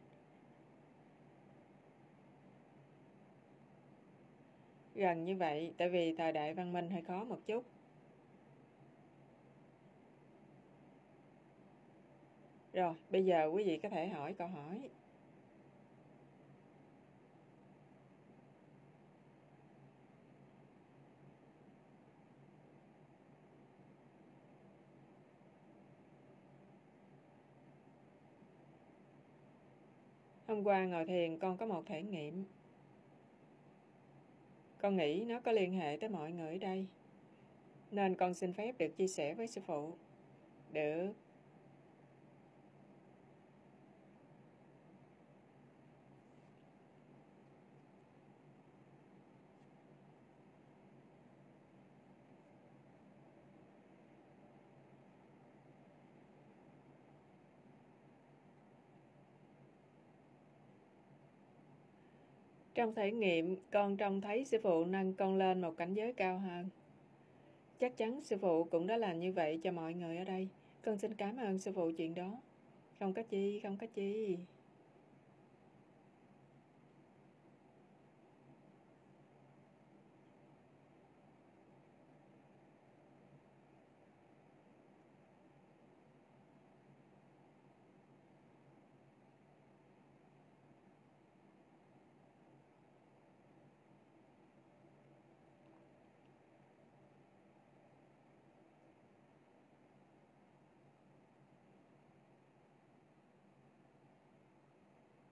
Gần như vậy, tại vì thời đại văn minh hơi khó một chút. Rồi, bây giờ quý vị có thể hỏi câu hỏi. Hôm qua ngồi thiền, con có một thể nghiệm. Con nghĩ nó có liên hệ tới mọi người ở đây. Nên con xin phép được chia sẻ với sư phụ. Được. Trong thể nghiệm, con trông thấy sư phụ nâng con lên một cảnh giới cao hơn. Chắc chắn sư phụ cũng đã làm như vậy cho mọi người ở đây. Con xin cảm ơn sư phụ chuyện đó. Không có chi, không có chi.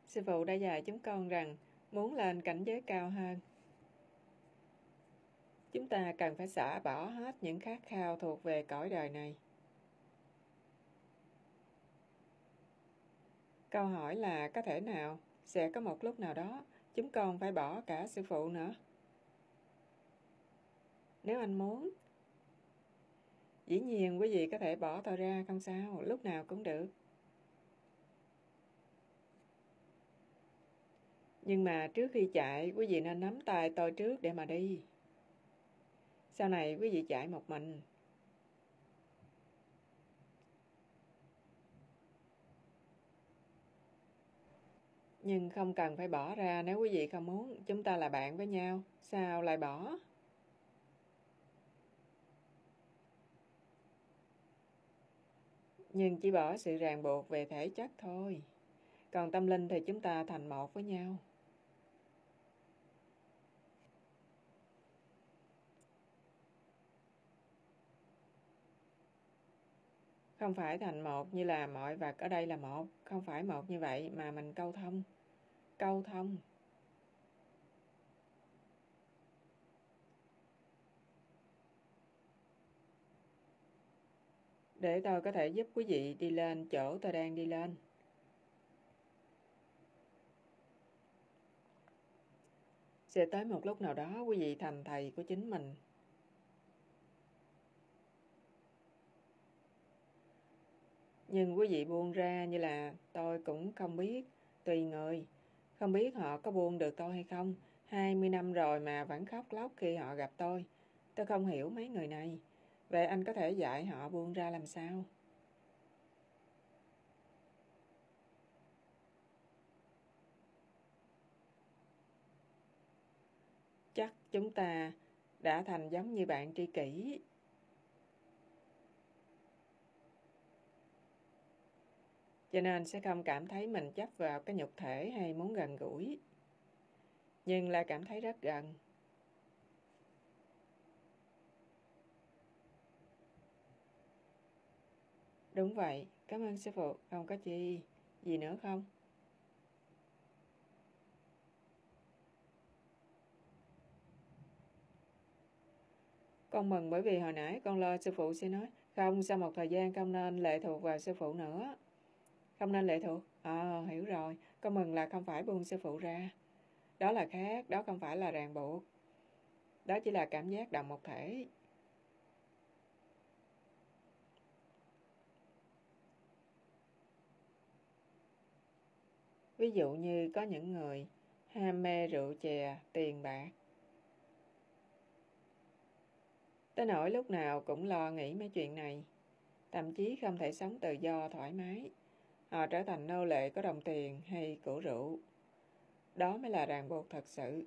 Sư phụ đã dạy chúng con rằng muốn lên cảnh giới cao hơn. Chúng ta cần phải xả bỏ hết những khát khao thuộc về cõi đời này. Câu hỏi là có thể nào sẽ có một lúc nào đó chúng con phải bỏ cả sư phụ nữa? Nếu anh muốn, dĩ nhiên quý vị có thể bỏ tôi ra không sao, lúc nào cũng được. Nhưng mà trước khi chạy, quý vị nên nắm tay tôi trước để mà đi. Sau này quý vị chạy một mình. Nhưng không cần phải bỏ ra nếu quý vị không muốn. Chúng ta là bạn với nhau. Sao lại bỏ? Nhưng chỉ bỏ sự ràng buộc về thể chất thôi. Còn tâm linh thì chúng ta thành một với nhau. Không phải thành một như là mọi vật ở đây là một. Không phải một như vậy mà mình câu thông. Câu thông. Để tôi có thể giúp quý vị đi lên chỗ tôi đang đi lên. Sẽ tới một lúc nào đó quý vị thành thầy của chính mình. Nhưng quý vị buông ra như là tôi cũng không biết, tùy người. Không biết họ có buông được tôi hay không. 20 năm rồi mà vẫn khóc lóc khi họ gặp tôi. Tôi không hiểu mấy người này. Vậy anh có thể dạy họ buông ra làm sao? Chắc chúng ta đã thành giống như bạn tri kỷ cho nên sẽ không cảm thấy mình chấp vào cái nhục thể hay muốn gần gũi. Nhưng lại cảm thấy rất gần. Đúng vậy cảm ơn sư phụ. Không có chi gì nữa không? Con mừng bởi vì hồi nãy con lo sư phụ sẽ nói, không, sau một thời gian không nên lệ thuộc vào sư phụ nữa. Không nên lệ thuộc? Ờ, hiểu rồi. Con mừng là không phải buông sư phụ ra. Đó là khác, đó không phải là ràng buộc. Đó chỉ là cảm giác đồng một thể. Ví dụ như có những người ham mê rượu chè, tiền bạc. Tới nỗi lúc nào cũng lo nghĩ mấy chuyện này. Thậm chí không thể sống tự do thoải mái. Họ trở thành nô lệ có đồng tiền hay củ rượu. Đó mới là ràng buộc thật sự.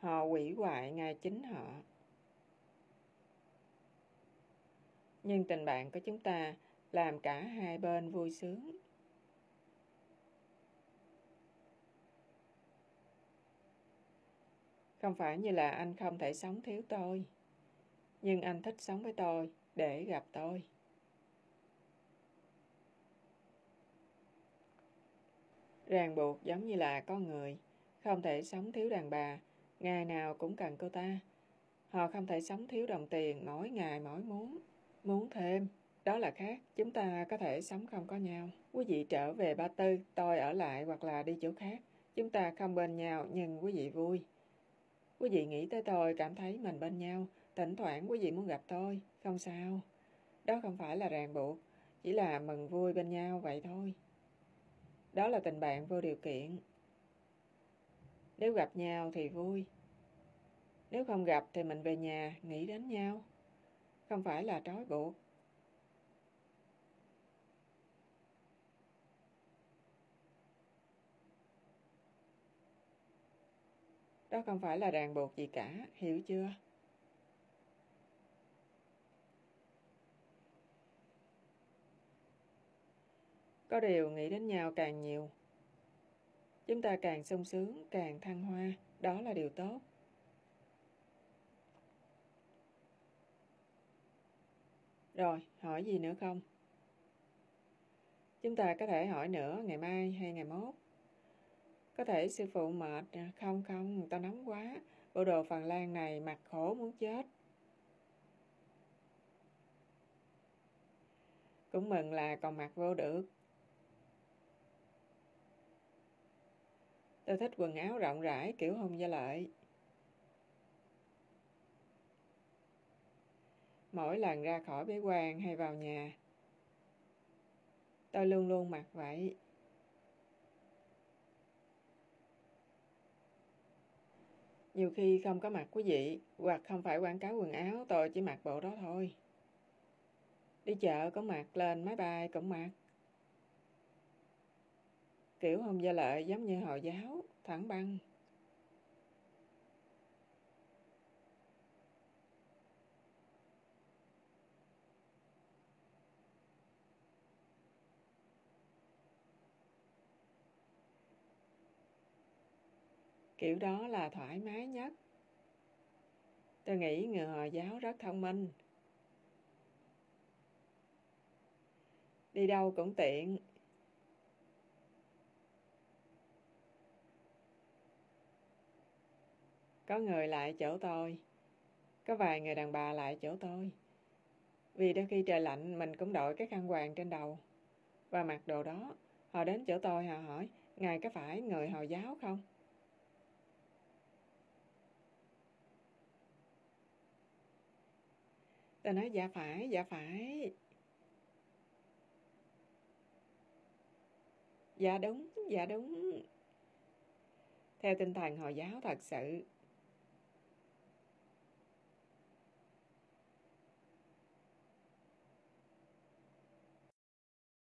Họ quỷ hoại ngay chính họ. Nhưng tình bạn của chúng ta làm cả hai bên vui sướng. Không phải như là anh không thể sống thiếu tôi, nhưng anh thích sống với tôi để gặp tôi. Ràng buộc giống như là con người, không thể sống thiếu đàn bà, ngày nào cũng cần cô ta. Họ không thể sống thiếu đồng tiền mỗi ngày mỗi muốn, muốn thêm. Đó là khác, chúng ta có thể sống không có nhau. Quý vị trở về Ba Tư, tôi ở lại hoặc là đi chỗ khác. Chúng ta không bên nhau nhưng quý vị vui. Quý vị nghĩ tới tôi cảm thấy mình bên nhau, thỉnh thoảng quý vị muốn gặp tôi, không sao. Đó không phải là ràng buộc, chỉ là mừng vui bên nhau vậy thôi. Đó là tình bạn vô điều kiện. Nếu gặp nhau thì vui. Nếu không gặp thì mình về nhà, nghĩ đến nhau. Không phải là trói buộc. Đó không phải là ràng buộc gì cả, hiểu chưa? Có điều nghĩ đến nhau càng nhiều. Chúng ta càng sung sướng, càng thăng hoa. Đó là điều tốt. Rồi, hỏi gì nữa không? Chúng ta có thể hỏi nữa ngày mai hay ngày mốt. Có thể sư phụ mệt, không không không, tao nóng quá, bộ đồ Phần Lan này mặc khổ muốn chết. Cũng mừng là còn mặc vô được. Tôi thích quần áo rộng rãi kiểu hôn gia lợi. Mỗi lần ra khỏi bế quan hay vào nhà, tôi luôn luôn mặc vậy. Nhiều khi không có mặt quý vị, hoặc không phải quảng cáo quần áo, tôi chỉ mặc bộ đó thôi. Đi chợ có mặc, lên máy bay cũng mặc. Kiểu không gia lợi giống như Hồi giáo, thẳng băng. Kiểu đó là thoải mái nhất. Tôi nghĩ người Hồi giáo rất thông minh. Đi đâu cũng tiện. Có người lại chỗ tôi. Có vài người đàn bà lại chỗ tôi. Vì đôi khi trời lạnh mình cũng đội cái khăn quàng trên đầu. Và mặc đồ đó. Họ đến chỗ tôi họ hỏi, Ngài có phải người Hồi giáo không? Ta nói dạ phải, dạ phải. Dạ đúng, dạ đúng. Theo tinh thần Hồi giáo thật sự,